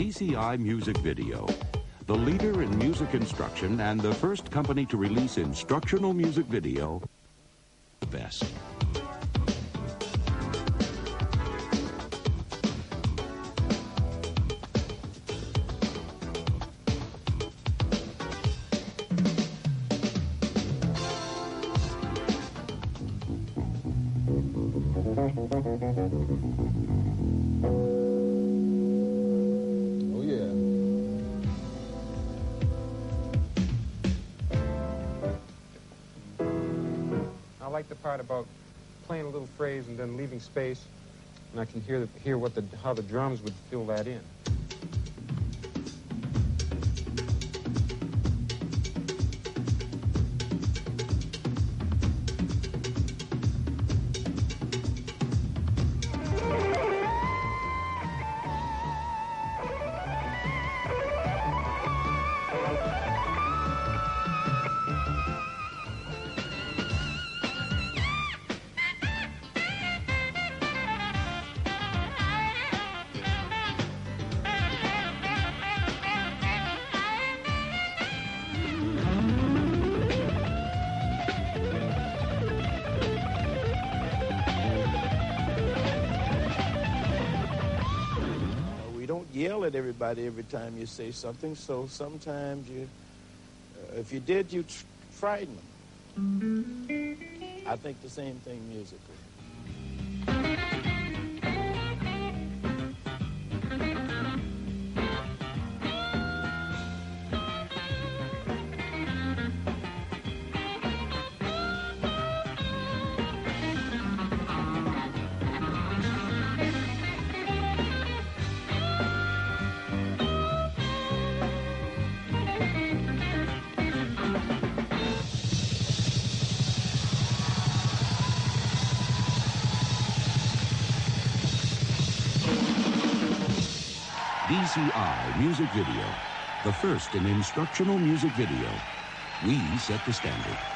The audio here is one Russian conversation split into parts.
DCI Music Video, the leader in music instruction and the first company to release instructional music video, the best. Space, and I can hear the, hear what the how the drums would fill that in. Every time you say something, so sometimes you, uh, if you did, you tr- frighten them. I think the same thing musically. DCI Music Video, the first in instructional music video. We set the standard.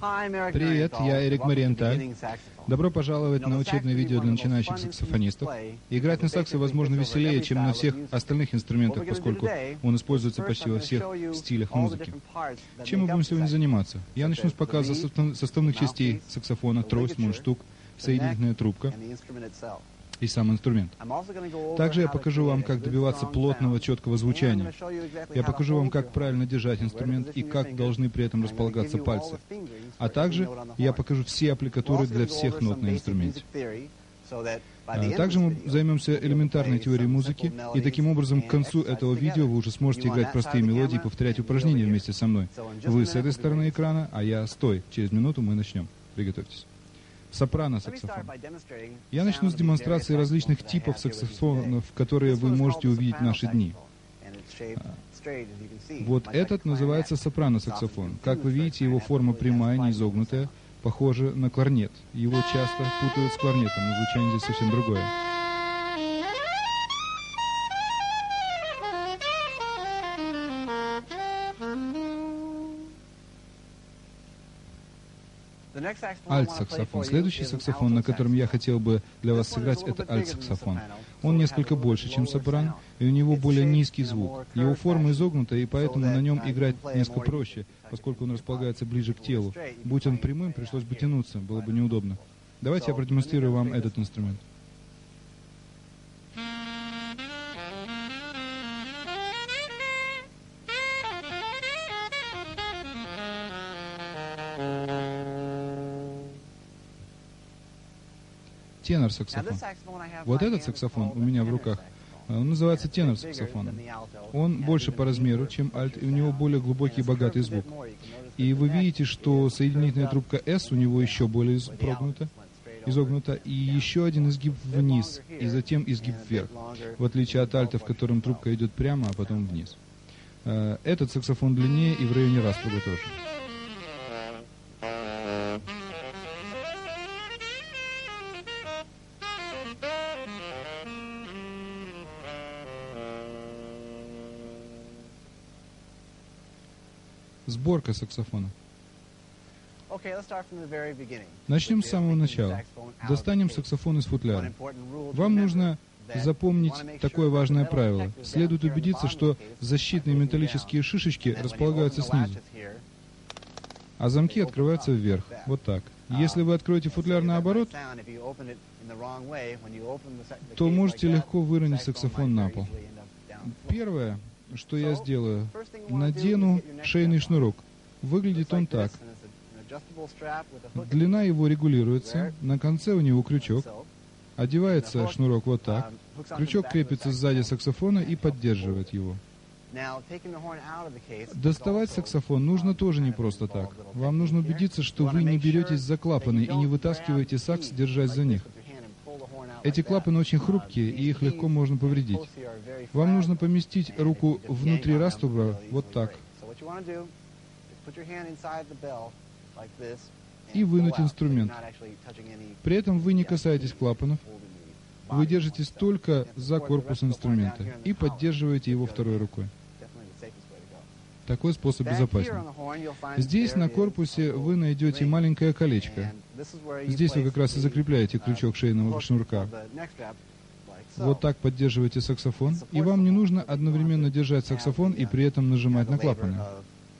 Привет, я Эрик Мариенталь. Добро пожаловать на учебное видео для начинающих саксофонистов. Играть на саксе, возможно, веселее, чем на всех остальных инструментах, поскольку он используется почти во всех стилях музыки. Чем мы будем сегодня заниматься? Я начну с показа составных частей саксофона, трость, мундштук, соединительная трубка и сам инструмент. Также я покажу вам, как добиваться плотного, четкого звучания. Я покажу вам, как правильно держать инструмент и как должны при этом располагаться пальцы. А также я покажу все аппликатуры для всех нот на инструменте. А также мы займемся элементарной теорией музыки, и таким образом к концу этого видео вы уже сможете играть простые мелодии и повторять упражнения вместе со мной. Вы с этой стороны экрана, а я с той. Через минуту мы начнем. Приготовьтесь сопрано-саксофон. Я начну с демонстрации различных типов саксофонов, которые вы можете увидеть в наши дни. Вот этот называется сопрано-саксофон. Как вы видите, его форма прямая, не изогнутая, похожа на кларнет. Его часто путают с кларнетом, но звучание здесь совсем другое. Альт-саксофон. Следующий саксофон, на котором я хотел бы для вас сыграть, это альт-саксофон. Он несколько больше, чем сопрано, и у него более низкий звук. Его форма изогнута, и поэтому на нем играть несколько проще, поскольку он располагается ближе к телу. Будь он прямым, пришлось бы тянуться, было бы неудобно. Давайте я продемонстрирую вам этот инструмент. Тенор-саксофон. Вот этот саксофон у меня в руках, он называется тенор-саксофоном. Он больше по размеру, чем альт, и у него более глубокий и богатый звук. И вы видите, что соединительная трубка S у него еще более прогнута, изогнута, и еще один изгиб вниз, и затем изгиб вверх, в отличие от альта, в котором трубка идет прямо, а потом вниз. Э, этот саксофон длиннее и в районе раструба тоже. Сборка саксофона. Начнем с самого начала. Достанем саксофон из футляра. Вам нужно запомнить такое важное правило. Следует убедиться, что защитные металлические шишечки располагаются снизу, а замки открываются вверх. Вот так. Если вы откроете футляр наоборот, то можете легко выронить саксофон на пол. Первое, что я сделаю? Надену шейный шнурок. Выглядит он так. Длина его регулируется, на конце у него крючок. Одевается шнурок вот так. Крючок крепится сзади саксофона и поддерживает его. Доставать саксофон нужно тоже не просто так. Вам нужно убедиться, что вы не беретесь за клапаны и не вытаскиваете сакс, держась за них. Эти клапаны очень хрупкие, и их легко можно повредить. Вам нужно поместить руку внутри раструба вот так. И вынуть инструмент. При этом вы не касаетесь клапанов. Вы держитесь только за корпус инструмента и поддерживаете его второй рукой. Такой способ безопасен. Здесь на корпусе вы найдете маленькое колечко. Здесь вы как раз и закрепляете крючок шейного шнурка. Вот так поддерживаете саксофон, и вам не нужно одновременно держать саксофон и при этом нажимать на клапаны,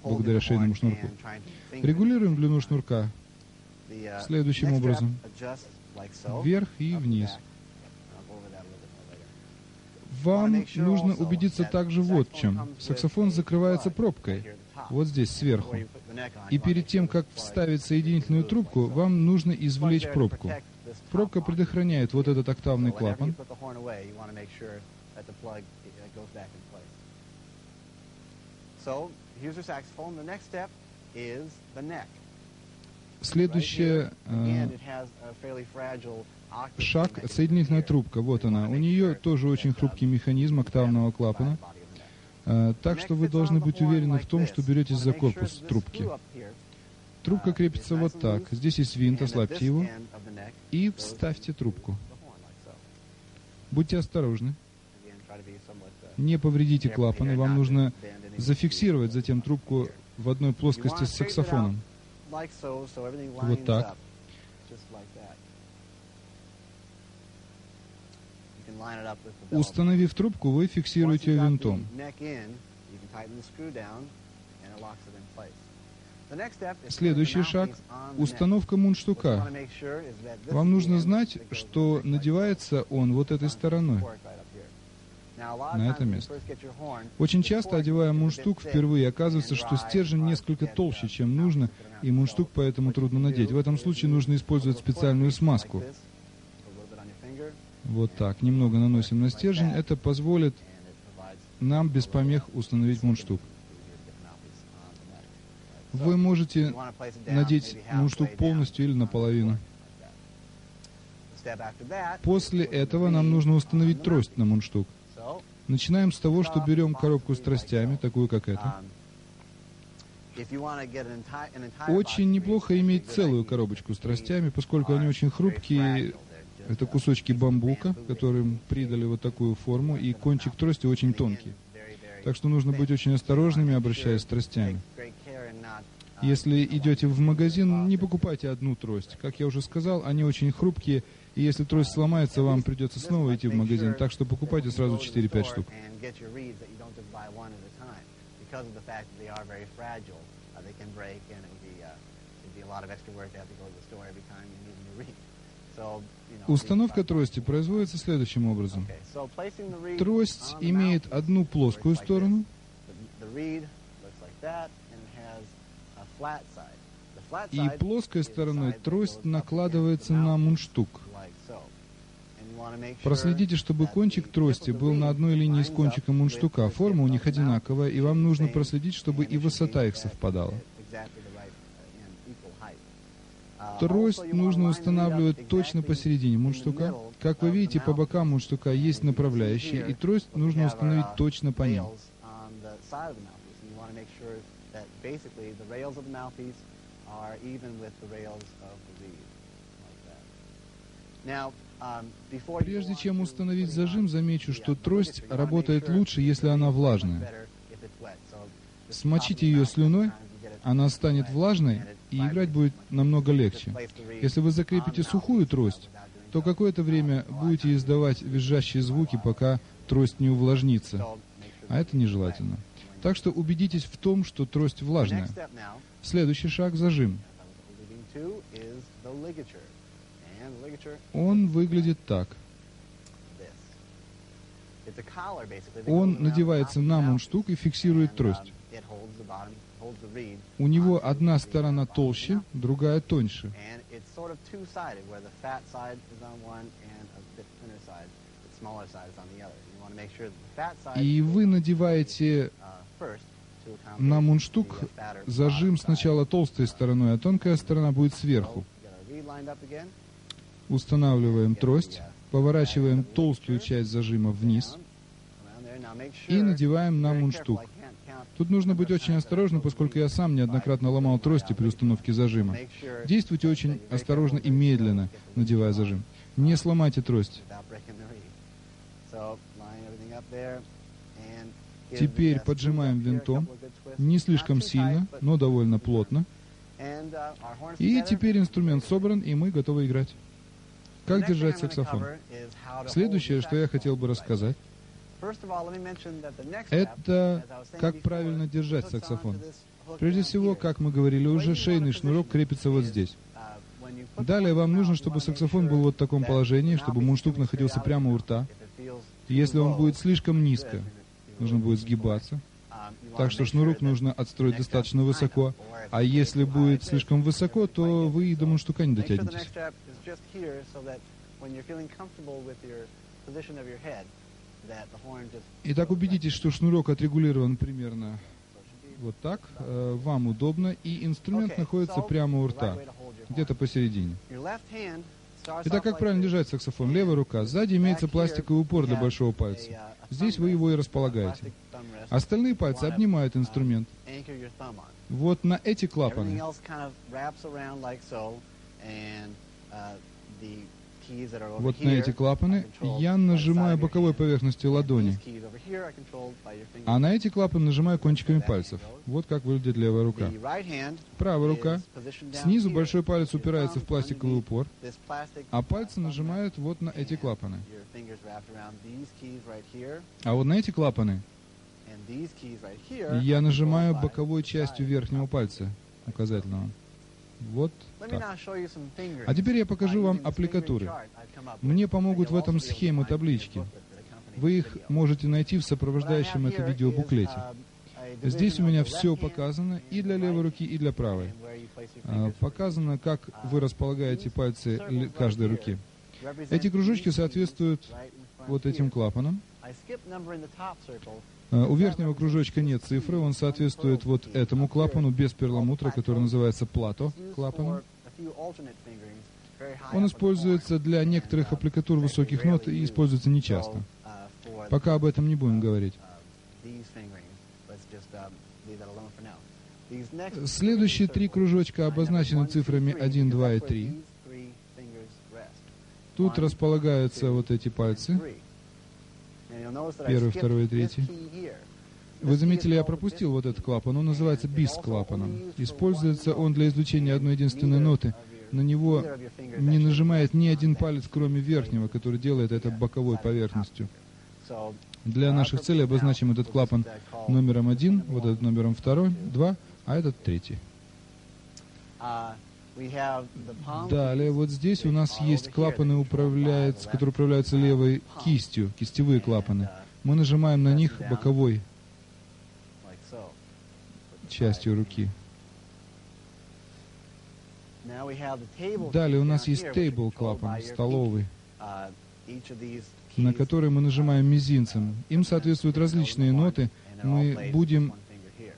благодаря шейному шнурку. Регулируем длину шнурка следующим образом. Вверх и вниз. Вам нужно убедиться также вот в чем. Саксофон закрывается пробкой, вот здесь сверху. И перед тем, как вставить соединительную трубку, вам нужно извлечь пробку. Пробка предохраняет вот этот октавный клапан. Следующее э, шаг — соединительная трубка. Вот она. У нее тоже очень хрупкий механизм октавного клапана. Э, так что вы должны быть уверены в том, что беретесь за корпус трубки. Трубка крепится вот так. Здесь есть винт, ослабьте его и вставьте трубку. Будьте осторожны. Не повредите клапаны. Вам нужно зафиксировать затем трубку в одной плоскости с саксофоном. Вот так. Установив трубку, вы фиксируете ее винтом. Следующий шаг — установка мундштука. Вам нужно знать, что надевается он вот этой стороной, на это место. Очень часто, одевая мундштук, впервые оказывается, что стержень несколько толще, чем нужно, и мундштук поэтому трудно надеть. В этом случае нужно использовать специальную смазку. Вот так. Немного наносим на стержень. Это позволит нам без помех установить мундштук. Вы можете надеть мундштук полностью или наполовину. После этого нам нужно установить трость на мундштук. Начинаем с того, что берем коробку с тростями, такую как эта. Очень неплохо иметь целую коробочку с тростями, поскольку они очень хрупкие. Это кусочки бамбука, которым придали вот такую форму, и кончик трости очень тонкий. Так что нужно быть очень осторожными, обращаясь с тростями. Если идете в магазин, не покупайте одну трость. Как я уже сказал, они очень хрупкие, и если трость сломается, вам придется снова идти в магазин. Так что покупайте сразу 4-5 штук. Установка трости производится следующим образом. Трость имеет одну плоскую сторону, и плоской стороной трость накладывается на мундштук. Проследите, чтобы кончик трости был на одной линии с кончиком мундштука. Форма у них одинаковая, и вам нужно проследить, чтобы и высота их совпадала. Трость нужно устанавливать точно посередине мундштука. Как вы видите, по бокам мундштука есть направляющие, и трость нужно установить точно по ним. Прежде чем установить зажим, замечу, что трость работает лучше, если она влажная. Смочите ее слюной, она станет влажной, и играть будет намного легче. Если вы закрепите сухую трость, то какое-то время будете издавать визжащие звуки, пока трость не увлажнится. А это нежелательно. Так что убедитесь в том, что трость влажная. Следующий шаг — зажим. Он выглядит так. Он надевается на мундштук и фиксирует трость. У него одна сторона толще, другая тоньше. И вы надеваете на мундштук зажим сначала толстой стороной, а тонкая сторона будет сверху. Устанавливаем трость, поворачиваем толстую часть зажима вниз и надеваем на мундштук. Тут нужно быть очень осторожным, поскольку я сам неоднократно ломал трости при установке зажима. Действуйте очень осторожно и медленно, надевая зажим. Не сломайте трость. Теперь поджимаем винтом, не слишком сильно, но довольно плотно. И теперь инструмент собран, и мы готовы играть. Как держать саксофон? Следующее, что я хотел бы рассказать, это как правильно держать саксофон. Прежде всего, как мы говорили уже, шейный шнурок крепится вот здесь. Далее вам нужно, чтобы саксофон был вот в таком положении, чтобы мундштук находился прямо у рта. Если он будет слишком низко, нужно будет сгибаться. Так что шнурок нужно отстроить достаточно высоко. А если будет слишком высоко, то вы и до мундштука не дотянетесь. Итак, убедитесь, что шнурок отрегулирован примерно вот так. Э, вам удобно, и инструмент находится прямо у рта, где-то посередине. Итак, как правильно держать саксофон? Левая рука. Сзади имеется пластиковый упор для большого пальца. Здесь вы его и располагаете. Остальные пальцы обнимают инструмент. Вот на эти клапаны. Вот на эти клапаны, я нажимаю боковой поверхностью ладони. А на эти клапаны нажимаю кончиками пальцев. Вот как выглядит левая рука. Правая рука. Снизу большой палец упирается в пластиковый упор, а пальцы нажимают вот на эти клапаны. А вот на эти клапаны я нажимаю боковой частью верхнего пальца указательного. Вот так. А теперь я покажу вам аппликатуры. Мне помогут в этом схемы таблички. Вы их можете найти в сопровождающем это видео буклете. Здесь у меня все показано и для левой руки, и для правой. А, показано, как вы располагаете пальцы каждой руки. Эти кружочки соответствуют вот этим клапанам. А, у верхнего кружочка нет цифры, он соответствует вот этому клапану без перламутра, который называется плато клапаном. Он используется для некоторых аппликатур высоких нот и используется нечасто. Пока об этом не будем говорить. Следующие три кружочка обозначены цифрами 1, 2 и 3. Тут располагаются вот эти пальцы. Первый, второй и третий. Вы заметили, я пропустил вот этот клапан. Он называется бис-клапаном. Используется он для излучения одной единственной ноты. На него не нажимает ни один палец, кроме верхнего, который делает это боковой поверхностью. Для наших целей обозначим этот клапан номером один, вот этот номером второй, два, а этот третий. Далее, вот здесь у нас есть клапаны, управляются, которые управляются левой кистью, кистевые клапаны. Мы нажимаем на них боковой частью руки. Далее у нас есть тейбл клапан, столовый, на который мы нажимаем мизинцем. Им соответствуют различные ноты. Мы будем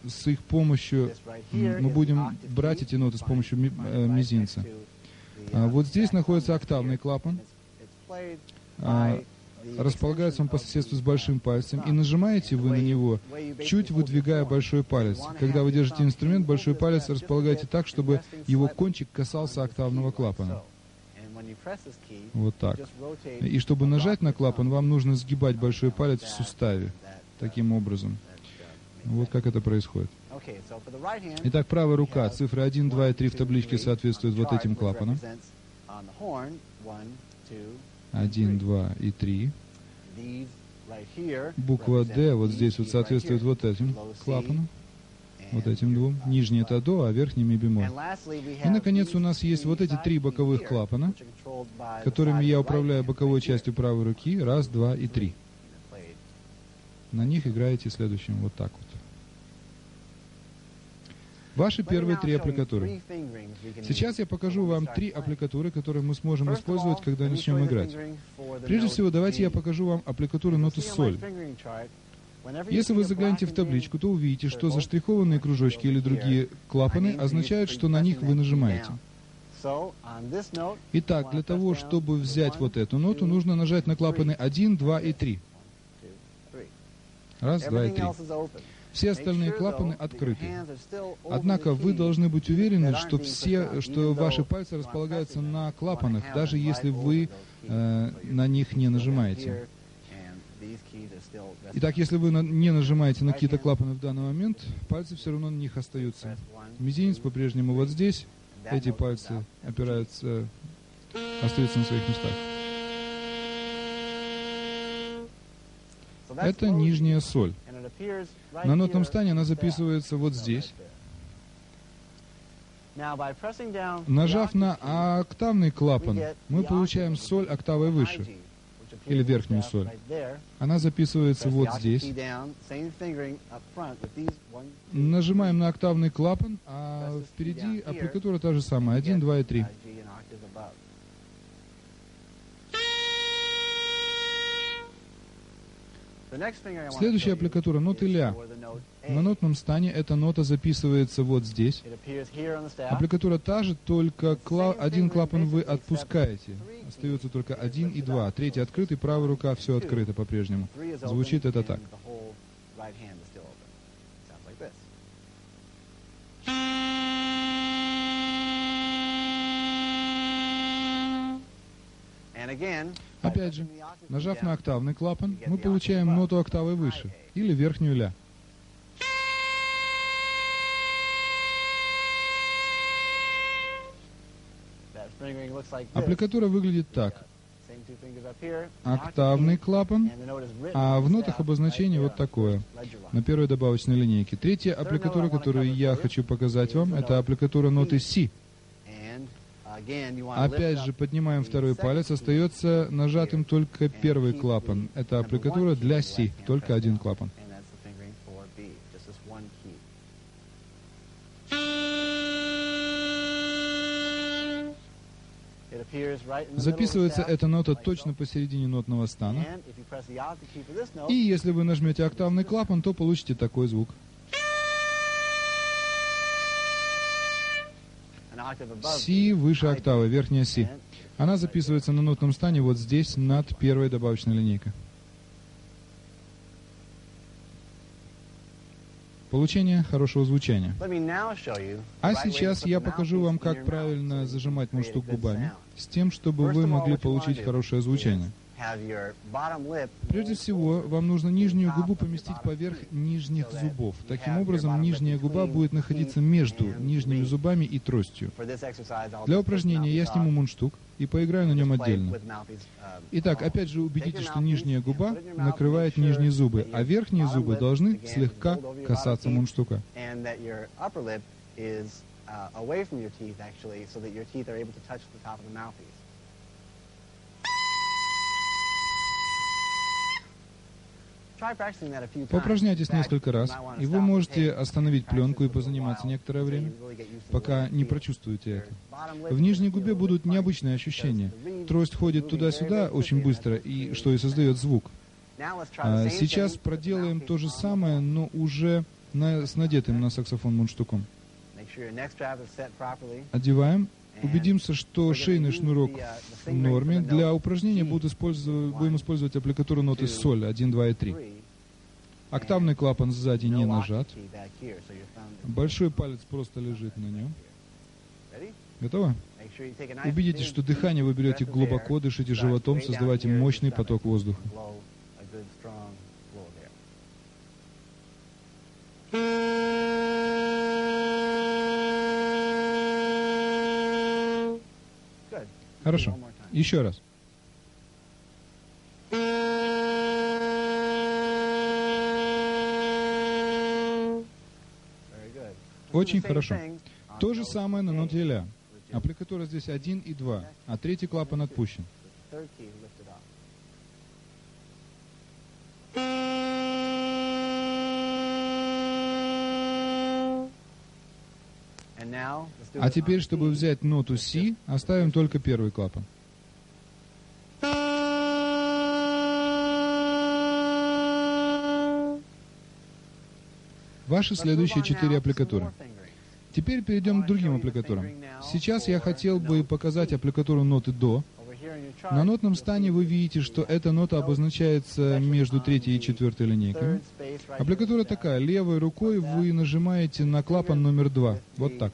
с их помощью, мы будем брать эти ноты с помощью э, мизинца. А вот здесь находится октавный клапан. А, располагается он по соседству с большим пальцем, и нажимаете вы на него, чуть выдвигая большой палец. Когда вы держите инструмент, большой палец располагаете так, чтобы его кончик касался октавного клапана. Вот так. И чтобы нажать на клапан, вам нужно сгибать большой палец в суставе. Таким образом. Вот как это происходит. Итак, правая рука, цифры 1, 2 и 3 в табличке соответствуют вот этим клапанам. 1, 2 и 3. Буква D вот здесь вот соответствует вот этим клапанам, вот этим двум. Нижний это до, а верхний ми бемоль. И, наконец, у нас есть вот эти три боковых клапана, которыми я управляю боковой частью правой руки. Раз, два и три. На них играете следующим вот так вот. Ваши первые три аппликатуры. Сейчас я покажу вам три аппликатуры, которые мы сможем использовать, когда начнем играть. Прежде всего, давайте я покажу вам аппликатуру ноты соль. Если вы заглянете в табличку, то увидите, что заштрихованные кружочки или другие клапаны означают, что на них вы нажимаете. Итак, для того, чтобы взять вот эту ноту, нужно нажать на клапаны 1, 2 и 3. Раз, два и три. Все остальные клапаны открыты. Однако вы должны быть уверены, что все, что ваши пальцы располагаются на клапанах, даже если вы э, на них не нажимаете. Итак, если вы на, не нажимаете на какие-то клапаны в данный момент, пальцы все равно на них остаются. Мизинец по-прежнему вот здесь, эти пальцы опираются, остаются на своих местах. Это нижняя соль. На нотном стане она записывается вот здесь. Нажав на октавный клапан, мы получаем соль октавой выше, или верхнюю соль. Она записывается вот здесь. Нажимаем на октавный клапан, а впереди аппликатура та же самая, 1, 2 и 3. Следующая аппликатура ноты ля. На нотном стане эта нота записывается вот здесь. Аппликатура та же, только кла один клапан вы отпускаете. Остается только один и два. Третий открытый, правая рука все открыто по-прежнему. Звучит это так. Опять же, нажав на октавный клапан, мы получаем ноту октавы выше, или верхнюю ля. Аппликатура выглядит так. Октавный клапан, а в нотах обозначение вот такое, на первой добавочной линейке. Третья аппликатура, которую я хочу показать вам, это аппликатура ноты C. Опять же, поднимаем второй палец, остается нажатым только первый клапан. Это аппликатура для C, только один клапан. Записывается эта нота точно посередине нотного стана. И если вы нажмете октавный клапан, то получите такой звук. Си выше октавы, верхняя Си. Она записывается на нотном стане вот здесь, над первой добавочной линейкой. Получение хорошего звучания. А сейчас я покажу вам, как правильно зажимать мундштук губами, с тем, чтобы вы могли получить хорошее звучание. Прежде всего, вам нужно нижнюю губу поместить поверх нижних зубов. Таким образом, нижняя губа будет находиться между нижними зубами и тростью. Для упражнения я сниму мундштук и поиграю на нем отдельно. Итак, опять же, убедитесь, что нижняя губа накрывает нижние зубы, а верхние зубы должны слегка касаться мундштука. away from your teeth, actually, so that your teeth are able to touch the top of the mouthpiece. Попражняйтесь несколько раз, и вы можете остановить пленку и позаниматься некоторое время, пока не прочувствуете это. В нижней губе будут необычные ощущения. Трость ходит туда-сюда очень быстро, и что и создает звук. А сейчас проделаем то же самое, но уже на, с надетым на саксофон мундштуком. Одеваем Убедимся, что шейный шнурок в норме. Для упражнения будем использовать, будем использовать аппликатуру ноты соль 1, 2 и 3. Октавный клапан сзади не нажат. Большой палец просто лежит на нем. Готово? Убедитесь, что дыхание вы берете глубоко, дышите животом, создавайте мощный поток воздуха. Хорошо. Еще раз. Очень хорошо. То же самое на ноте ля. Аппликатура здесь 1 и 2, а третий клапан отпущен. А теперь, чтобы взять ноту Си, оставим только первый клапан. Ваши следующие четыре аппликатуры. Теперь перейдем к другим аппликатурам. Сейчас я хотел бы показать аппликатуру ноты До, на нотном стане вы видите, что эта нота обозначается между третьей и четвертой линейками. Аппликатура такая. Левой рукой вы нажимаете на клапан номер два. Вот так.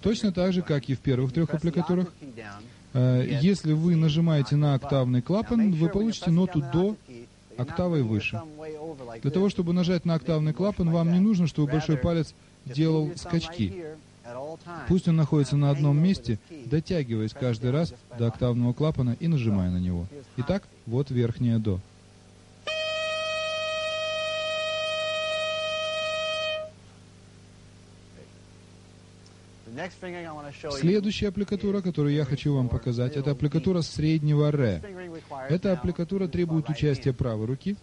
Точно так же, как и в первых трех аппликатурах, э, если вы нажимаете на октавный клапан, вы получите ноту до октавой выше. Для того, чтобы нажать на октавный клапан, вам не нужно, чтобы большой палец делал скачки. Пусть он находится на одном месте, дотягиваясь каждый раз до октавного клапана и нажимая на него. Итак, вот верхнее до. Следующая аппликатура, которую я хочу вам показать, это аппликатура среднего ре. Эта аппликатура требует участия правой руки.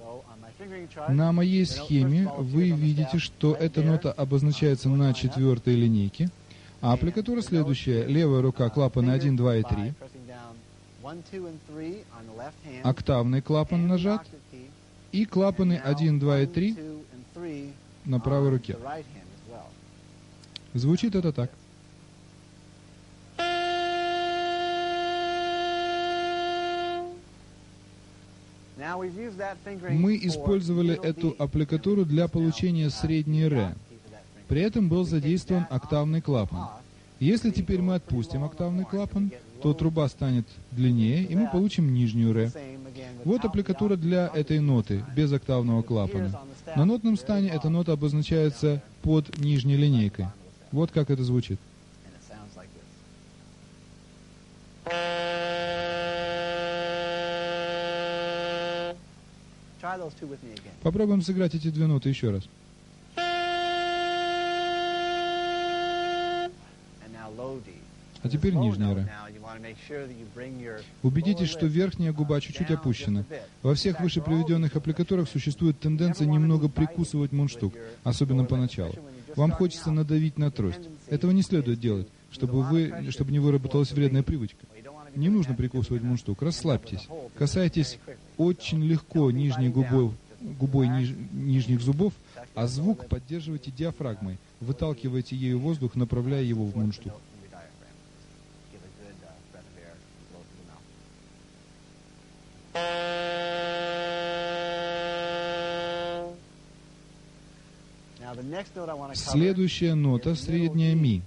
На моей схеме вы видите, что эта нота обозначается на четвертой линейке. А аппликатура следующая. Левая рука, клапаны 1, 2 и 3. Октавный клапан нажат. И клапаны 1, 2 и 3 на правой руке. Звучит это так. Мы использовали эту аппликатуру для получения средней ре. При этом был задействован октавный клапан. Если теперь мы отпустим октавный клапан, то труба станет длиннее, и мы получим нижнюю ре. Вот аппликатура для этой ноты, без октавного клапана. На нотном стане эта нота обозначается под нижней линейкой. Вот как это звучит. Попробуем сыграть эти две ноты еще раз. А теперь нижняя ре. Убедитесь, что верхняя губа чуть-чуть опущена. Во всех выше приведенных аппликатурах существует тенденция немного прикусывать мундштук, особенно поначалу. Вам хочется надавить на трость. Этого не следует делать, чтобы, вы, чтобы не выработалась вредная привычка. Не нужно прикусывать мундштук. Расслабьтесь. Касайтесь очень легко нижней губой, губой ниж, нижних зубов, а звук поддерживайте диафрагмой. Выталкивайте ею воздух, направляя его в мундштук. Следующая нота — средняя ми.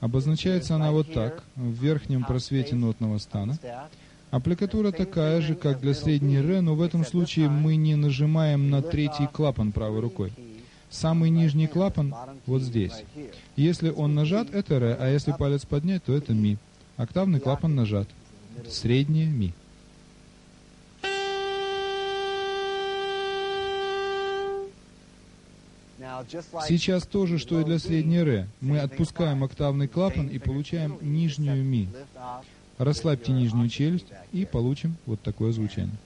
Обозначается она вот так, в верхнем просвете нотного стана. Аппликатура такая же, как для средней ре, но в этом случае мы не нажимаем на третий клапан правой рукой. Самый нижний клапан вот здесь. Если он нажат, это ре, а если палец поднять, то это ми. Октавный клапан нажат. Средняя ми. Сейчас то же, что и для средней ре. Мы отпускаем октавный клапан и получаем нижнюю ми. Расслабьте нижнюю челюсть и получим вот такое звучание.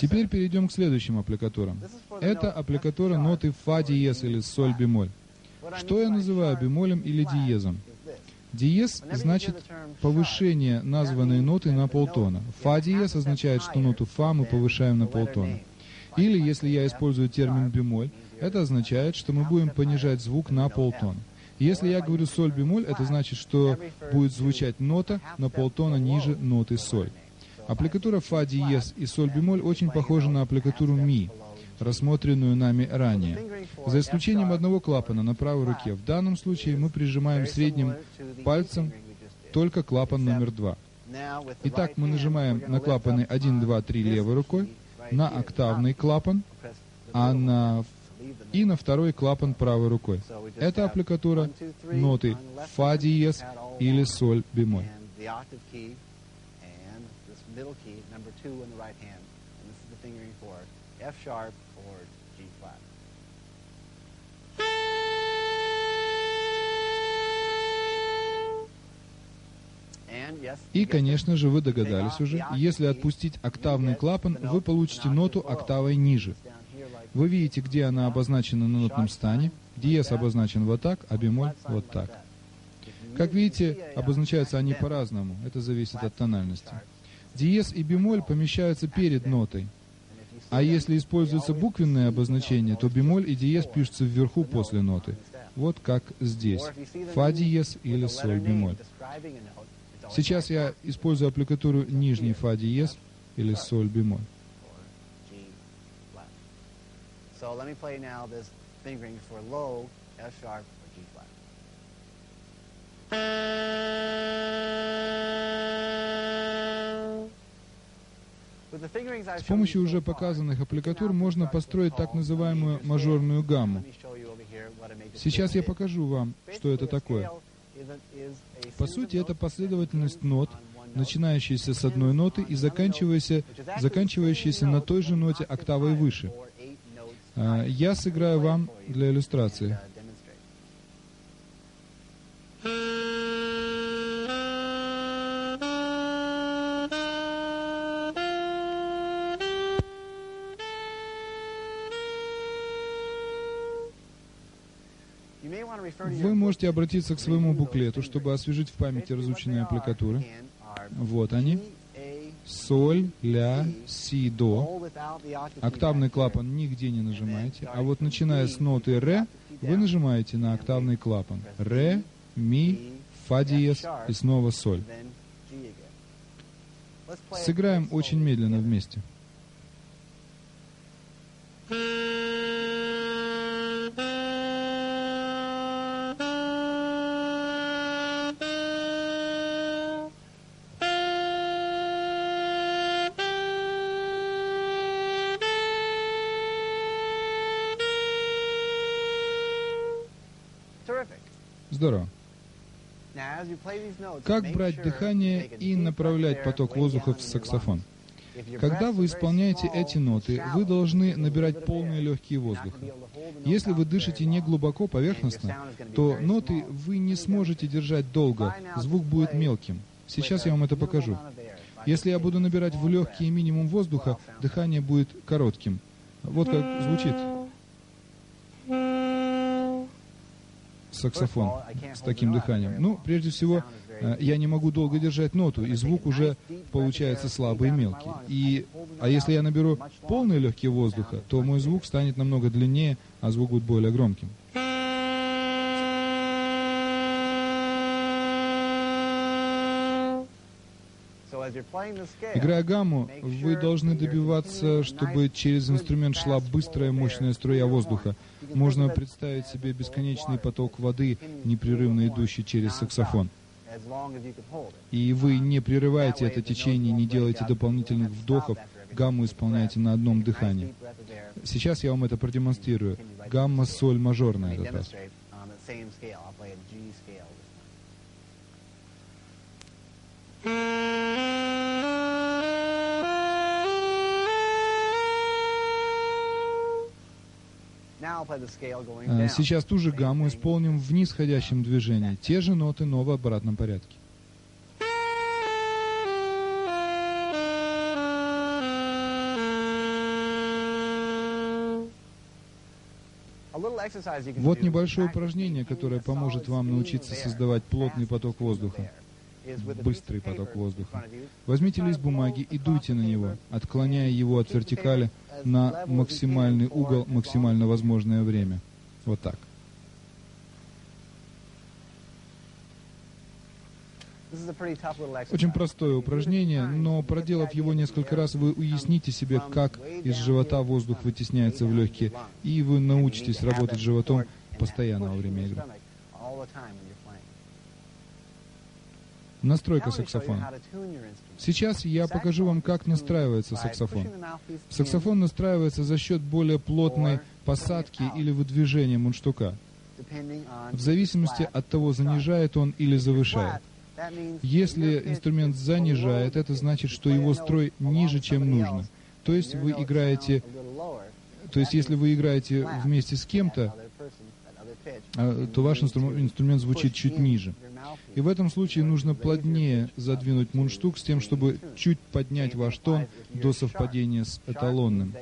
Теперь перейдем к следующим аппликатурам. Это аппликатура ноты фа диез или соль бемоль. Что я называю бемолем или диезом? Диез значит повышение названной ноты на полтона. Фа диез означает, что ноту фа мы повышаем на полтона. Или, если я использую термин бемоль, это означает, что мы будем понижать звук на полтона. Если я говорю соль бемоль, это значит, что будет звучать нота на полтона ниже ноты соль. Аппликатура фа диез и соль бемоль очень похожа на аппликатуру ми рассмотренную нами ранее. За исключением одного клапана на правой руке. В данном случае мы прижимаем средним пальцем только клапан номер два. Итак, мы нажимаем на клапаны 1, 2, 3 левой рукой, на октавный клапан, а на и на второй клапан правой рукой. Это аппликатура ноты фа диез или соль бемоль. И, конечно же, вы догадались уже, если отпустить октавный клапан, вы получите ноту октавой ниже. Вы видите, где она обозначена на нотном стане. Диез обозначен вот так, а бемоль вот так. Как видите, обозначаются они по-разному. Это зависит от тональности. Диез и бемоль помещаются перед нотой. А если используется буквенное обозначение, то бемоль и диез пишутся вверху после ноты. Вот как здесь. Фа диез или соль бемоль. Сейчас я использую аппликатуру нижней фа диез или соль бемоль. So let me play now this fingering for low, F sharp, or G flat. С помощью уже показанных аппликатур можно построить так называемую мажорную гамму. Сейчас я покажу вам, что это такое. По сути, это последовательность нот, начинающаяся с одной ноты и заканчивающаяся, заканчивающаяся на той же ноте октавой выше. А, я сыграю вам для иллюстрации. Вы можете обратиться к своему буклету, чтобы освежить в памяти разученные аппликатуры. Вот они. Соль, ля, си, до. Октавный клапан нигде не нажимаете. А вот начиная с ноты ре, вы нажимаете на октавный клапан. Ре, ми, фа диез и снова соль. Сыграем очень медленно вместе. Здорово. Как брать дыхание и направлять поток воздуха в саксофон? Когда вы исполняете эти ноты, вы должны набирать полные легкие воздуха. Если вы дышите не глубоко поверхностно, то ноты вы не сможете держать долго, звук будет мелким. Сейчас я вам это покажу. Если я буду набирать в легкие минимум воздуха, дыхание будет коротким. Вот как звучит. Саксофон с таким дыханием? Ну, прежде всего, э, я не могу долго держать ноту, и звук уже получается слабый и мелкий. И, а если я наберу полные легкие воздуха, то мой звук станет намного длиннее, а звук будет более громким. Играя гамму, вы должны добиваться, чтобы через инструмент шла быстрая мощная струя воздуха. Можно представить себе бесконечный поток воды, непрерывно идущий через саксофон. И вы не прерываете это течение, не делаете дополнительных вдохов, гамму исполняете на одном дыхании. Сейчас я вам это продемонстрирую. Гамма соль мажорная этот раз. Сейчас ту же гамму исполним в нисходящем движении. Те же ноты, но в обратном порядке. Вот небольшое упражнение, которое поможет вам научиться создавать плотный поток воздуха быстрый поток воздуха. Возьмите лист бумаги и дуйте на него, отклоняя его от вертикали на максимальный угол, максимально возможное время. Вот так. Очень простое упражнение, но проделав его несколько раз, вы уясните себе, как из живота воздух вытесняется в легкие, и вы научитесь работать животом постоянно во время игры. Настройка саксофона. Сейчас я покажу вам, как настраивается саксофон. Саксофон настраивается за счет более плотной посадки или выдвижения мундштука, в зависимости от того, занижает он или завышает. Если инструмент занижает, это значит, что его строй ниже, чем нужно. То есть вы играете, то есть если вы играете вместе с кем-то, а, то ваш инструмент звучит чуть ниже. И в этом случае нужно плотнее задвинуть мундштук с тем, чтобы чуть поднять ваш тон до совпадения с эталонным.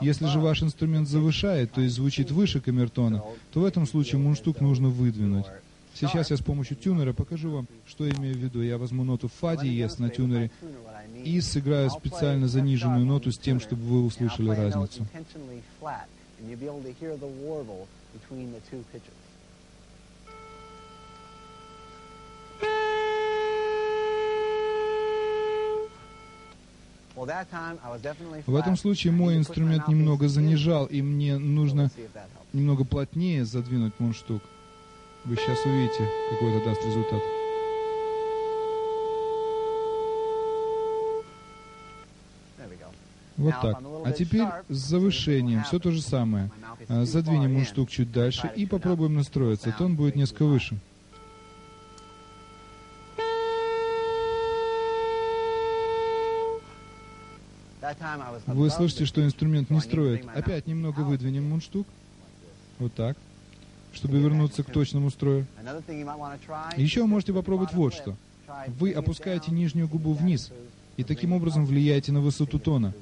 Если же ваш инструмент завышает, то есть звучит выше камертона, то в этом случае мундштук нужно выдвинуть. Сейчас я с помощью тюнера покажу вам, что я имею в виду. Я возьму ноту фа диез на тюнере и сыграю специально заниженную ноту с тем, чтобы вы услышали разницу. В этом случае мой инструмент немного занижал, и мне нужно немного плотнее задвинуть мундштук. Вы сейчас увидите, какой это даст результат. Вот так. А теперь с завышением все то же самое. А, задвинем мундштук чуть дальше и попробуем настроиться. Тон будет несколько выше. Вы слышите, что инструмент не строит. Опять немного выдвинем мундштук. Вот так. Чтобы вернуться к точному строю. Еще можете попробовать вот что. Вы опускаете нижнюю губу вниз и таким образом влияете на высоту тона.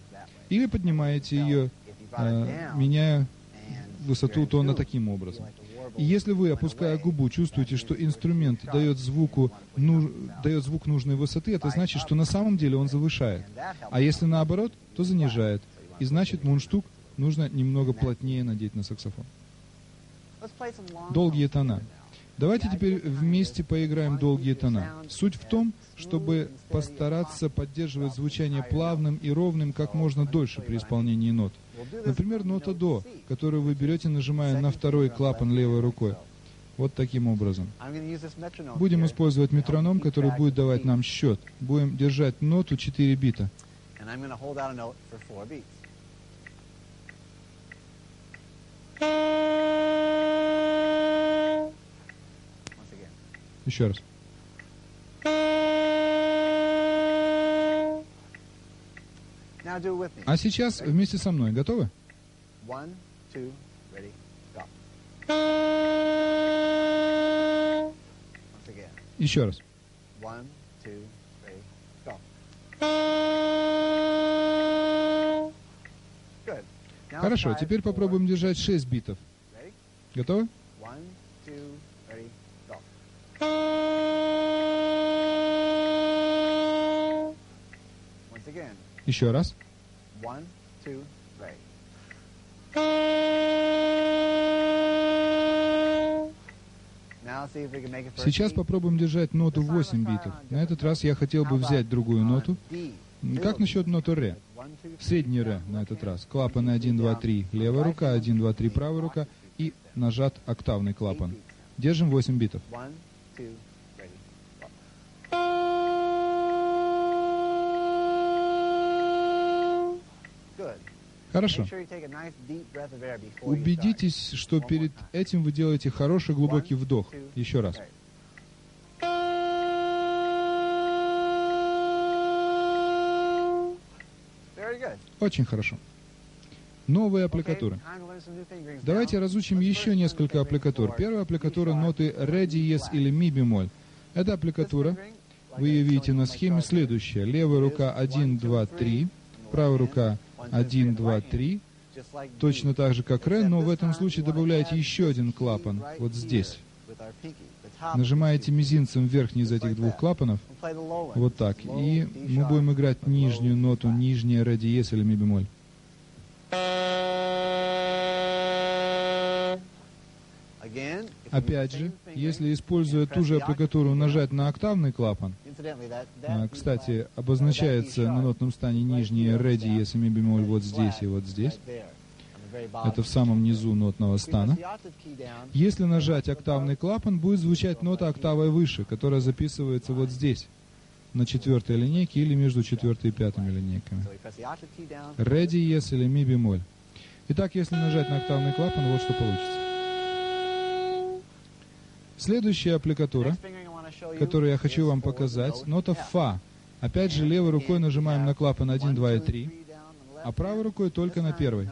Или поднимаете ее, э, меняя высоту тона таким образом. И если вы, опуская губу, чувствуете, что инструмент дает, звуку, ну, дает звук нужной высоты, это значит, что на самом деле он завышает. А если наоборот, то занижает. И значит, мундштук нужно немного плотнее надеть на саксофон. Долгие тона. Давайте теперь вместе поиграем долгие тона. Суть в том, чтобы постараться поддерживать звучание плавным и ровным как можно дольше при исполнении нот. Например, нота «до», которую вы берете, нажимая на второй клапан левой рукой. Вот таким образом. Будем использовать метроном, который будет давать нам счет. Будем держать ноту 4 бита. Еще раз. А сейчас вместе со мной. Готовы? One, two, ready, go. Еще раз. One, two, three, go. Хорошо, теперь попробуем держать 6 битов. Готовы? Еще раз. One, two, three. Сейчас попробуем держать ноту 8 битов. На этот раз я хотел бы взять другую ноту. Как насчет ноты ре? Средний ре на этот раз. Клапаны 1, 2, 3, левая рука, 1, 2, 3, правая рука и нажат октавный клапан. Держим 8 битов. Хорошо. Убедитесь, что перед этим вы делаете хороший глубокий вдох. Еще раз. Очень хорошо. Новые аппликатуры. Давайте разучим еще несколько аппликатур. Первая аппликатура ноты ре диез или ми бемоль. Эта аппликатура, вы ее видите на схеме, следующая. Левая рука 1, 2, 3, правая рука 1, 2, 3, точно так же, как ре, но в этом случае добавляете еще один клапан, вот здесь. Нажимаете мизинцем верхний из этих двух клапанов, вот так, и мы будем играть нижнюю ноту, нижняя ре диез или ми бемоль. Опять же, если, используя ту же аппликатуру, нажать на октавный клапан, а, кстати, обозначается на нотном стане нижние ре диез и ми бемоль вот здесь и вот здесь, это в самом низу нотного стана. Если нажать октавный клапан, будет звучать нота октавой выше, которая записывается вот здесь, на четвертой линейке или между четвертой и пятыми линейками. Ре диез или ми бемоль. Итак, если нажать на октавный клапан, вот что получится. Следующая аппликатура, которую я хочу вам показать, нота фа. Опять же, левой рукой нажимаем на клапан 1, 2 и 3, а правой рукой только на первый.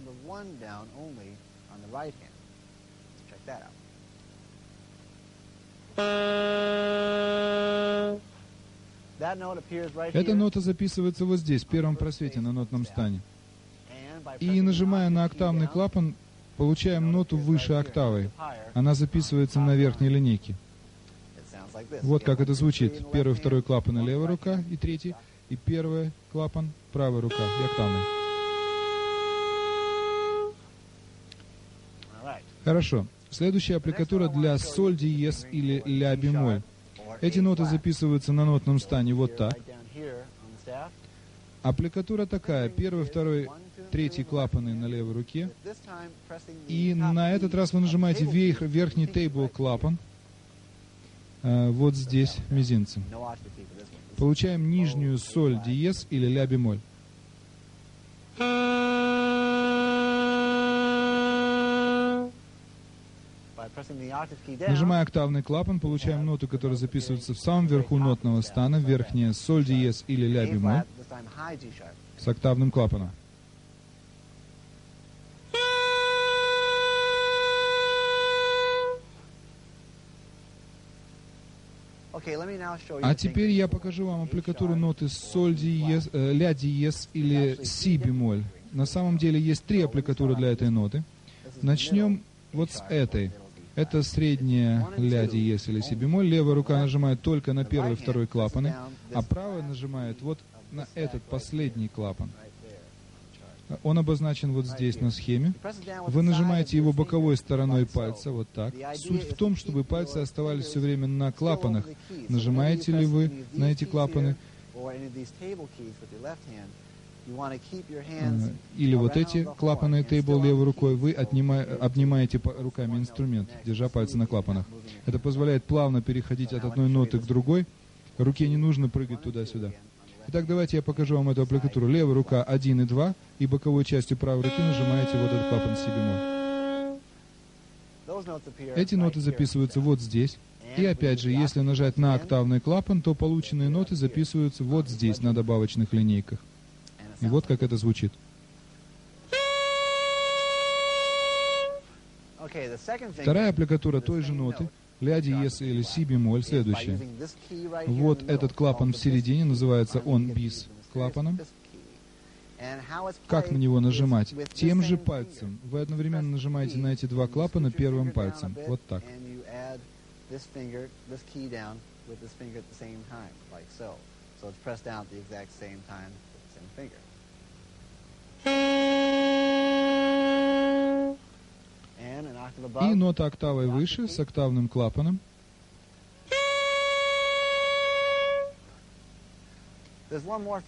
Эта нота записывается вот здесь, в первом просвете на нотном стане. И нажимая на октавный клапан, получаем ноту выше октавы. Она записывается на верхней линейке. Вот как это звучит. Первый, второй клапан левая рука и третий. И первый клапан правая рука и октавный. Хорошо. Следующая аппликатура для соль диез или ля бемоль. Эти ноты записываются на нотном стане вот так. Аппликатура такая. Первый, второй, третий клапаны на левой руке. И на этот раз вы нажимаете верх, верхний тейбл клапан. Э, вот здесь мизинцем. Получаем нижнюю соль диез или ля бемоль. Нажимая октавный клапан, получаем ноту, которая записывается в самом верху нотного стана, верхняя соль диез или ля бемоль с октавным клапаном. А теперь я покажу вам аппликатуру ноты соль диез, э, ля диез или си бемоль. На самом деле есть три аппликатуры для этой ноты. Начнем вот с этой. Это средняя ля диез или си бемоль. Левая рука нажимает только на первый и второй клапаны, а правая нажимает вот на этот последний клапан. Он обозначен вот здесь на схеме. Вы нажимаете его боковой стороной пальца, вот так. Суть в том, чтобы пальцы оставались все время на клапанах. Нажимаете ли вы на эти клапаны? Или вот эти клапаны тейбл левой рукой, вы отнима, обнимаете руками инструмент, держа пальцы на клапанах. Это позволяет плавно переходить от одной ноты к другой. Руке не нужно прыгать туда-сюда. Итак, давайте я покажу вам эту аппликатуру. Левая рука 1 и 2, и боковой частью правой руки нажимаете вот этот клапан си бемоль. Эти ноты записываются вот здесь. И опять же, если нажать на октавный клапан, то полученные ноты записываются вот здесь, на добавочных линейках. И вот как это звучит. Вторая аппликатура той же ноты, ля диез или си бемоль, следующая. Вот этот клапан в середине, называется он бис клапаном. Как на него нажимать? Тем же пальцем. Вы одновременно нажимаете на эти два клапана первым пальцем. Вот так. So it's pressed down at the exact same time same finger. И нота октавой выше с октавным клапаном.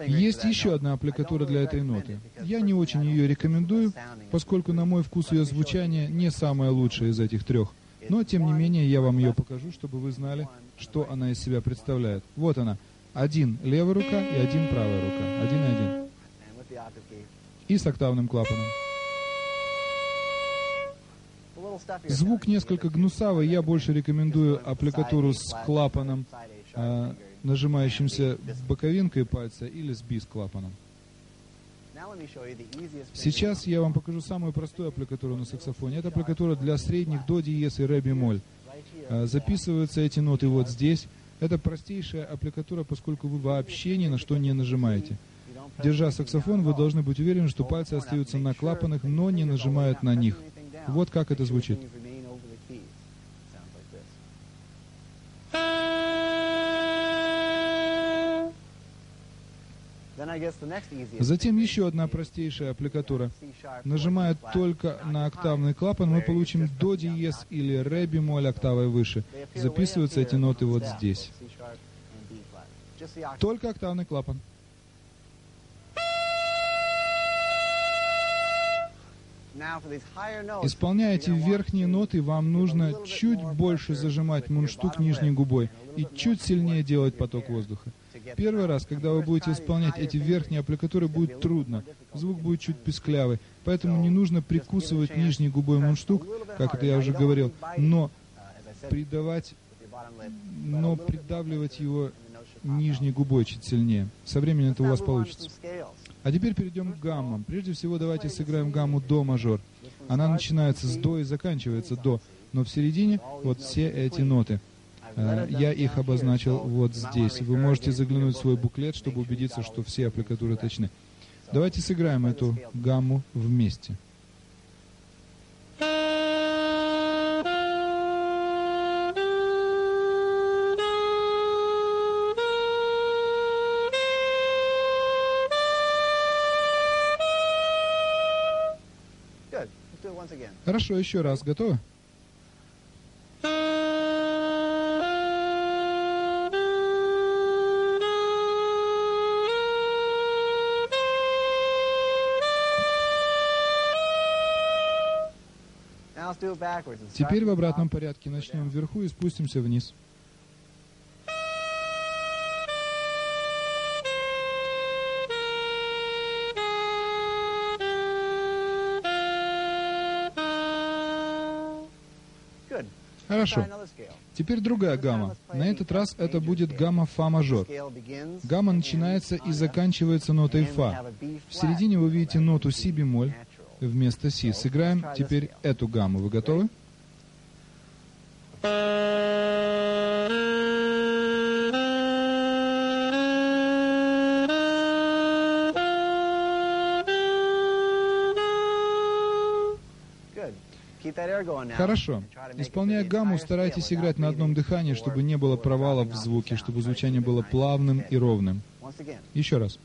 Есть еще одна аппликатура для этой ноты. Я не очень ее рекомендую, поскольку на мой вкус ее звучание не самое лучшее из этих трех. Но, тем не менее, я вам ее покажу, чтобы вы знали, что она из себя представляет. Вот она. Один левая рука и один правая рука. Один и один и с октавным клапаном. Звук несколько гнусавый, я больше рекомендую аппликатуру с клапаном, э, нажимающимся боковинкой пальца или с бис-клапаном. Сейчас я вам покажу самую простую аппликатуру на саксофоне. Это аппликатура для средних до диез и ре бемоль. Э, записываются эти ноты вот здесь. Это простейшая аппликатура, поскольку вы вообще ни на что не нажимаете. Держа саксофон, вы должны быть уверены, что пальцы остаются на клапанах, но не нажимают на них. Вот как это звучит. Затем еще одна простейшая аппликатура. Нажимая только на октавный клапан, мы получим до диез или ре бемоль октавой выше. Записываются эти ноты вот здесь. Только октавный клапан. Исполняя эти верхние ноты, вам нужно чуть больше зажимать мундштук нижней губой и чуть сильнее делать поток воздуха. Первый раз, когда вы будете исполнять эти верхние аппликатуры, будет трудно. Звук будет чуть писклявый. Поэтому не нужно прикусывать нижней губой мундштук, как это я уже говорил, но придавать, но придавливать его нижней губой чуть сильнее. Со временем это у вас получится. А теперь перейдем к гаммам. Прежде всего давайте сыграем гамму до мажор. Она начинается с до и заканчивается до, но в середине вот все эти ноты. Э, я их обозначил вот здесь. Вы можете заглянуть в свой буклет, чтобы убедиться, что все аппликатуры точны. Давайте сыграем эту гамму вместе. Хорошо, еще раз. Готовы? Теперь в обратном порядке начнем вверху и спустимся вниз. Хорошо. Теперь другая гамма. На этот раз это будет гамма фа мажор. Гамма начинается и заканчивается нотой фа. В середине вы видите ноту си бемоль вместо си. Сыграем теперь эту гамму. Вы готовы? Хорошо. Исполняя гамму, старайтесь играть на одном дыхании, чтобы не было провалов в звуке, чтобы звучание было плавным и ровным. Еще раз.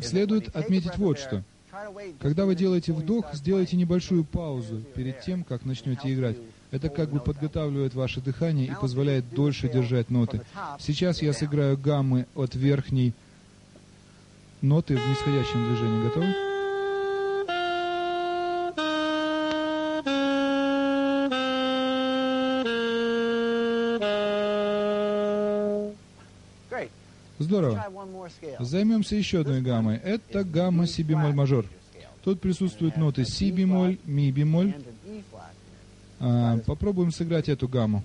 Следует отметить вот что. Когда вы делаете вдох, сделайте небольшую паузу перед тем, как начнете играть. Это как бы подготавливает ваше дыхание и позволяет дольше держать ноты. Сейчас я сыграю гаммы от верхней ноты в нисходящем движении. Готовы? Здорово. Займемся еще одной гаммой. Это гамма си бемоль мажор. Тут присутствуют ноты си бемоль, ми бемоль. А, попробуем сыграть эту гамму.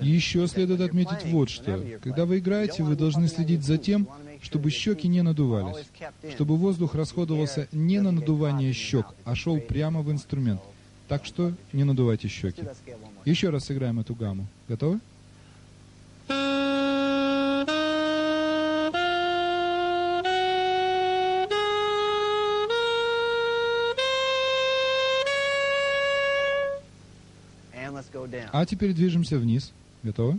Еще следует отметить вот что. Когда вы играете, вы должны следить за тем, чтобы щеки не надувались, чтобы воздух расходовался не на надувание щек, а шел прямо в инструмент. Так что не надувайте щеки. Еще раз сыграем эту гамму. Готовы? А теперь движемся вниз. Готовы?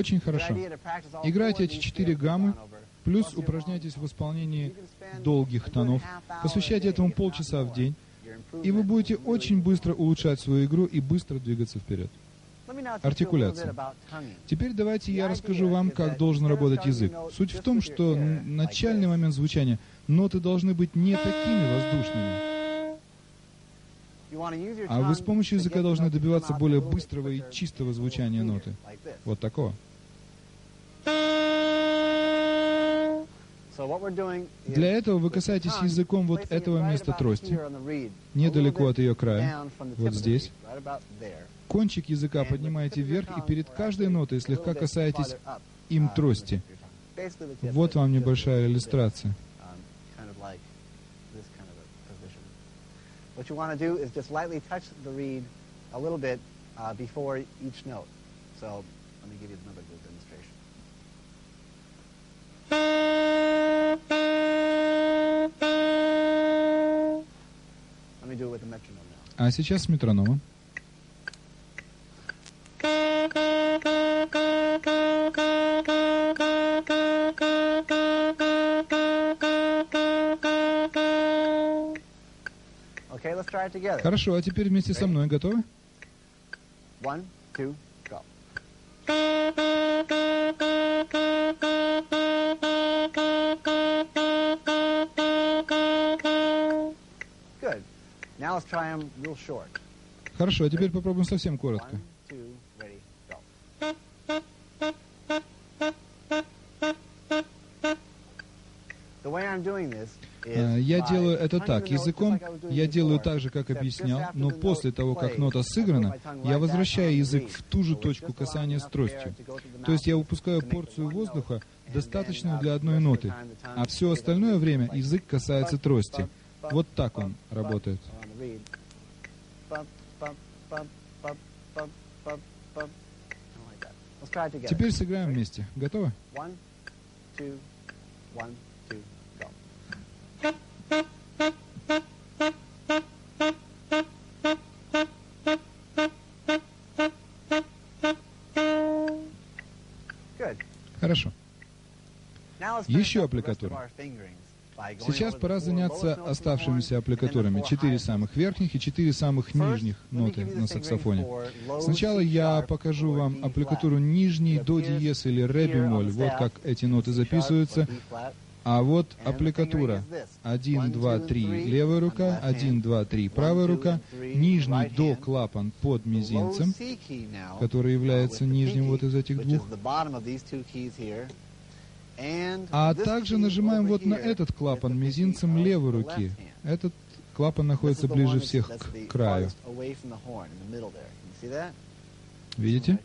Очень хорошо. Играйте эти четыре гаммы, плюс упражняйтесь в исполнении долгих тонов. Посвящайте этому полчаса в день, и вы будете очень быстро улучшать свою игру и быстро двигаться вперед. Артикуляция. Теперь давайте я расскажу вам, как должен работать язык. Суть в том, что начальный момент звучания ноты должны быть не такими воздушными. А вы с помощью языка должны добиваться более быстрого и чистого звучания ноты. Вот такого. Для этого вы касаетесь языком вот этого места трости, недалеко от ее края, вот здесь. Кончик языка поднимаете вверх и перед каждой нотой слегка касаетесь им трости. Вот вам небольшая иллюстрация. What you want to do is just lightly touch the reed a little bit uh, before each note. So let me give you another good demonstration. А сейчас с метрономом. Хорошо, а теперь вместе со мной готовы? One, two, Хорошо, а теперь попробуем совсем коротко. Э, я делаю это так. Языком я делаю так же, как объяснял, но после того, как нота сыграна, я возвращаю язык в ту же точку касания с тростью. То есть я выпускаю порцию воздуха, достаточную для одной ноты, а все остальное время язык касается трости. Вот так он работает. Теперь сыграем вместе. Готовы? One, two, one, two. Хорошо. Еще аппликатура. Сейчас пора заняться оставшимися аппликатурами. Четыре самых верхних и четыре самых нижних ноты на саксофоне. Сначала я покажу вам аппликатуру нижней до диез или ре бемоль. Вот как эти ноты записываются. А вот аппликатура. 1, 2, 3 левая рука, 1, 2, 3 правая рука, нижний до клапан под мизинцем, который является нижним вот из этих двух. А также нажимаем вот на этот клапан мизинцем левой руки. Этот клапан находится ближе всех к краю. Видите?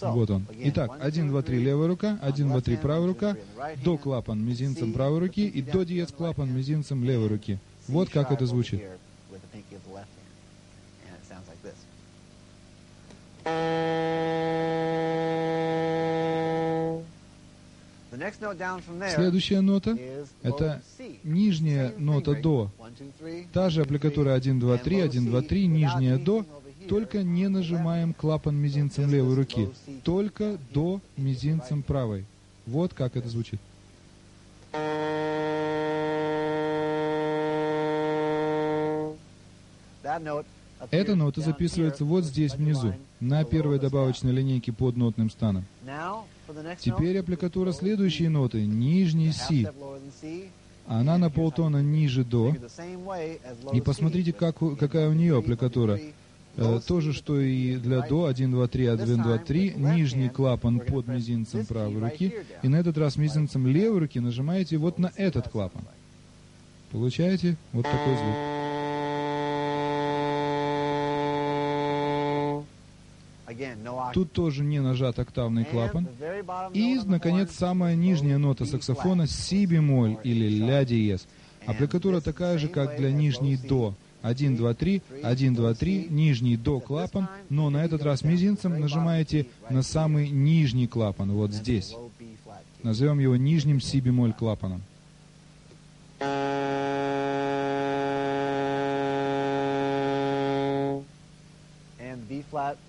Вот он. Итак, 1, 2, 3 левая рука, 1, 2, 3 правая рука, до клапан мизинцем правой руки и до диез клапан мизинцем левой руки. Вот как это звучит. Thank you. Следующая нота — это нижняя нота до. Та же аппликатура 1, 2, 3, 1, 2, 3, нижняя до, только не нажимаем клапан мизинцем левой руки, только до мизинцем правой. Вот как это звучит. Эта нота записывается вот здесь внизу, на первой добавочной линейке под нотным станом. Теперь аппликатура следующей ноты, нижней Си. Она на полтона ниже до. И посмотрите, как, какая у нее аппликатура. Э, то же, что и для до, 1, 2, 3, 1, 2, 3, нижний клапан под мизинцем правой руки, и на этот раз мизинцем левой руки нажимаете вот на этот клапан. Получаете вот такой звук. Тут тоже не нажат октавный клапан. И, наконец, самая нижняя нота саксофона си бемоль или ля диез. Аппликатура такая же, как для нижней до. 1, 2, 3, 1, 2, 3, нижний до клапан, но на этот раз мизинцем нажимаете на самый нижний клапан, вот здесь. Назовем его нижним си бемоль клапаном.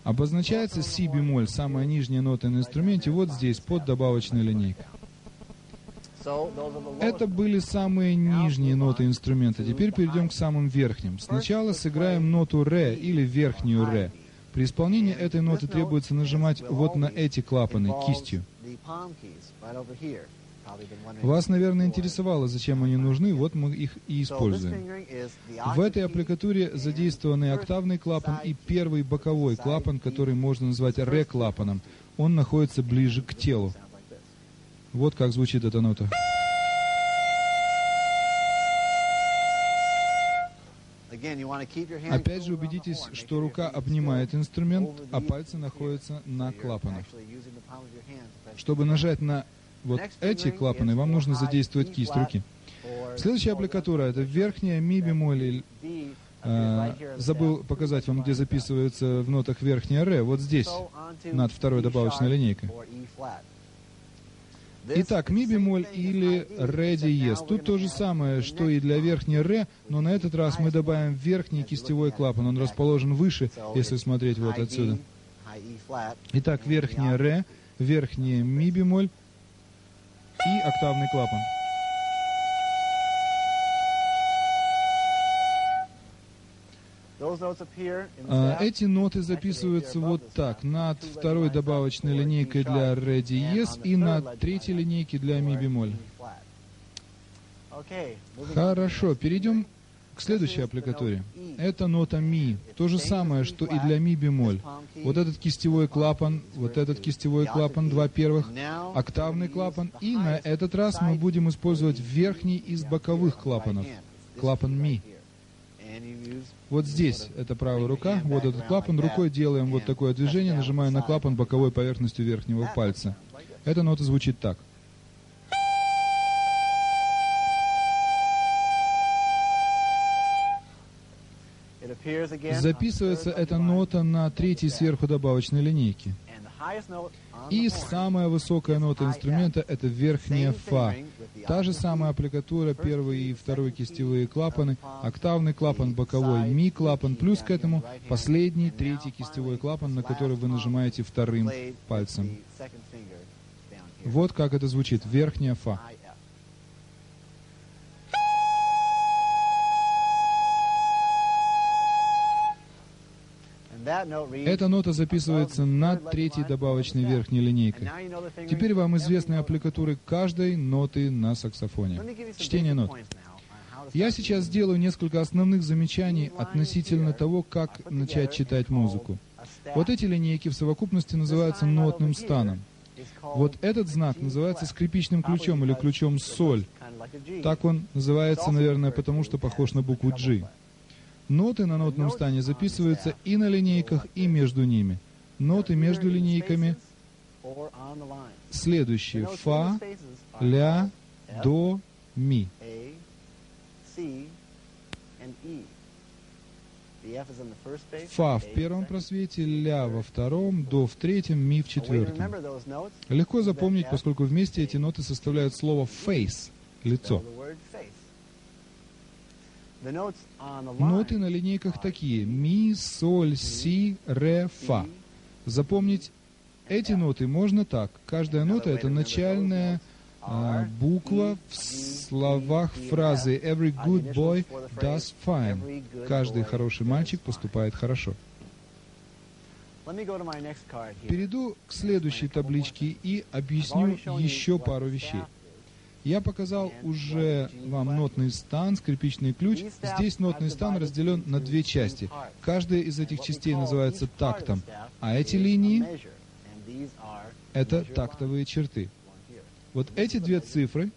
Обозначается си бемоль, самая нижняя нота на инструменте, вот здесь, под добавочной линейкой. Это были самые нижние ноты инструмента. Теперь перейдем к самым верхним. Сначала сыграем ноту ре или верхнюю ре. При исполнении этой ноты требуется нажимать вот на эти клапаны кистью. Вас, наверное, интересовало, зачем они нужны, вот мы их и используем. В этой аппликатуре задействованы октавный клапан и первый боковой клапан, который можно назвать ре-клапаном. Он находится ближе к телу. Вот как звучит эта нота. Опять же убедитесь, что рука обнимает инструмент, а пальцы находятся на клапанах. Чтобы нажать на вот эти клапаны, вам нужно задействовать кисть руки. Следующая аппликатура — это верхняя ми бемоль. Э, забыл показать вам, где записывается в нотах верхняя ре. Вот здесь, над второй добавочной линейкой. Итак, ми бемоль или ре диез. Тут то же самое, что и для верхней ре, но на этот раз мы добавим верхний кистевой клапан. Он расположен выше, если смотреть вот отсюда. Итак, верхняя ре, верхняя ми бемоль и октавный клапан. А, эти ноты записываются вот так, над второй добавочной линейкой для ре диез и над третьей линейкой для ми бемоль. Хорошо, перейдем к следующей аппликатуре. Это нота ми. То же самое, что и для ми бемоль. Вот этот кистевой клапан, вот этот кистевой клапан, два первых, октавный клапан. И на этот раз мы будем использовать верхний из боковых клапанов, клапан ми. Вот здесь это правая рука, вот этот клапан. Рукой делаем вот такое движение, нажимая на клапан боковой поверхностью верхнего пальца. Эта нота звучит так. Записывается эта нота на третьей сверху добавочной линейке. И самая высокая нота инструмента — это верхняя фа. Та же самая аппликатура, первый и второй кистевые клапаны, октавный клапан, боковой ми-клапан, плюс к этому последний, третий кистевой клапан, на который вы нажимаете вторым пальцем. Вот как это звучит, верхняя фа. Эта нота записывается над третьей добавочной верхней линейкой. Теперь вам известны аппликатуры каждой ноты на саксофоне. Чтение нот. Я сейчас сделаю несколько основных замечаний относительно того, как начать читать музыку. Вот эти линейки в совокупности называются нотным станом. Вот этот знак называется скрипичным ключом или ключом соль. Так он называется, наверное, потому что похож на букву G. Ноты на нотном стане записываются и на линейках, и между ними. Ноты между линейками следующие. Фа, ля, до, ми. Фа в первом просвете, ля во втором, до в третьем, ми в четвертом. Легко запомнить, поскольку вместе эти ноты составляют слово face — лицо. Ноты на линейках такие. Ми, соль, си, ре, фа. Запомнить эти ноты можно так. Каждая нота — это начальная а, буква в словах фразы «Every good boy does fine». Каждый хороший мальчик поступает хорошо. Перейду к следующей табличке и объясню еще пару вещей. Я показал уже вам нотный стан, скрипичный ключ. Здесь нотный стан разделен на две части. Каждая из этих частей называется тактом, а эти линии — это тактовые черты. Вот эти две цифры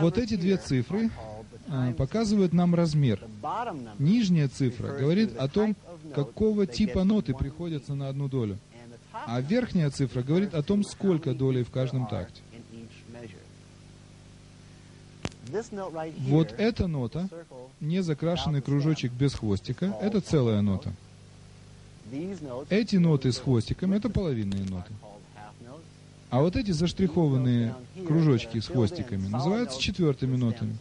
вот эти две цифры показывают нам размер. Нижняя цифра говорит о том, какого типа ноты приходятся на одну долю. А верхняя цифра говорит о том, сколько долей в каждом такте. Вот эта нота, не закрашенный кружочек без хвостика, это целая нота. Эти ноты с хвостиком — это половинные ноты. А вот эти заштрихованные кружочки с хвостиками называются четвертыми нотами.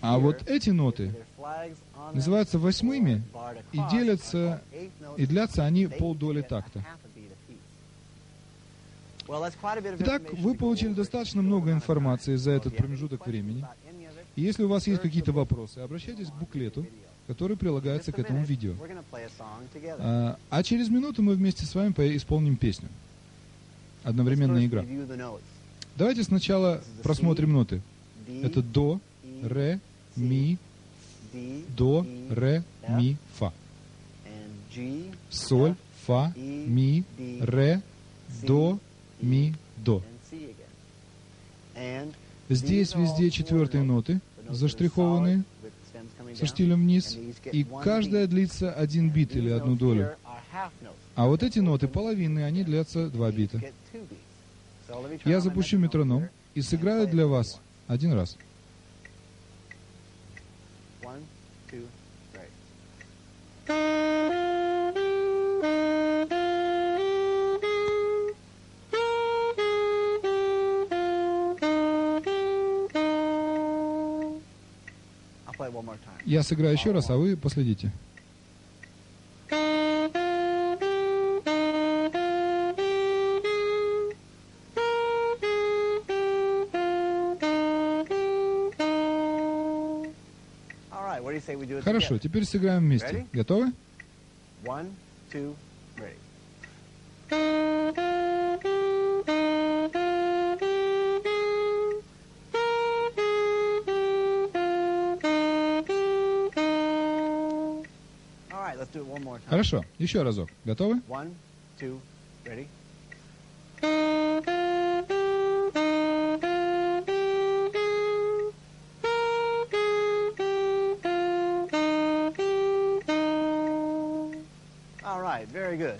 А вот эти ноты называются восьмыми и делятся, и длятся они полдоли такта. Итак, вы получили достаточно много информации за этот промежуток времени. И если у вас есть какие-то вопросы, обращайтесь к буклету, который прилагается к этому видео. А, а через минуту мы вместе с вами исполним песню. Одновременная игра. Давайте сначала просмотрим ноты. Это до, ре, ми, до, ре, ми, фа. Соль, фа, ми, ре, до, ми, до. Здесь везде четвертые ноты, заштрихованные, со штилем вниз, и каждая длится один бит или одну долю. А вот эти ноты половины, они длятся два бита. Я запущу метроном и сыграю для вас один раз. Я сыграю еще раз, а вы последите. Хорошо, теперь сыграем вместе. Готовы? One, two, ready. Хорошо, еще разок. Готовы? One, two, ready.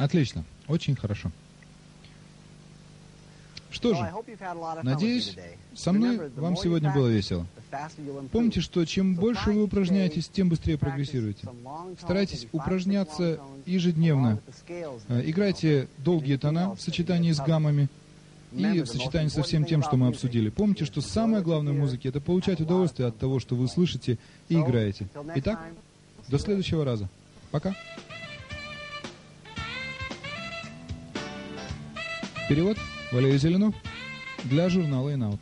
Отлично, очень хорошо. Что же, надеюсь, со мной вам сегодня было весело. Помните, что чем больше вы упражняетесь, тем быстрее прогрессируете. Старайтесь упражняться ежедневно. Э, играйте долгие тона в сочетании с гаммами и в сочетании со всем тем, что мы обсудили. Помните, что самое главное в музыке — это получать удовольствие от того, что вы слышите и играете. Итак, до следующего раза. Пока. Перевод Валерий Зеленов для журнала «In/Out».